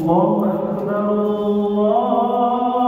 الله أكبر الله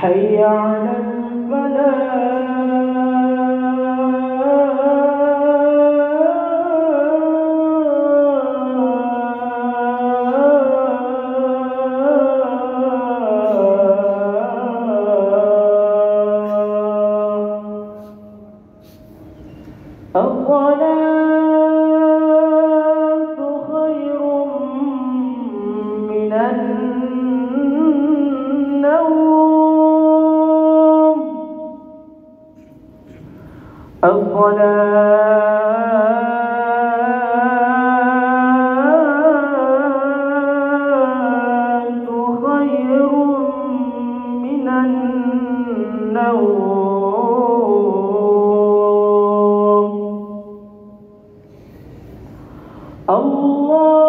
حي على الفلاح. الصلاة خير من النوم. الله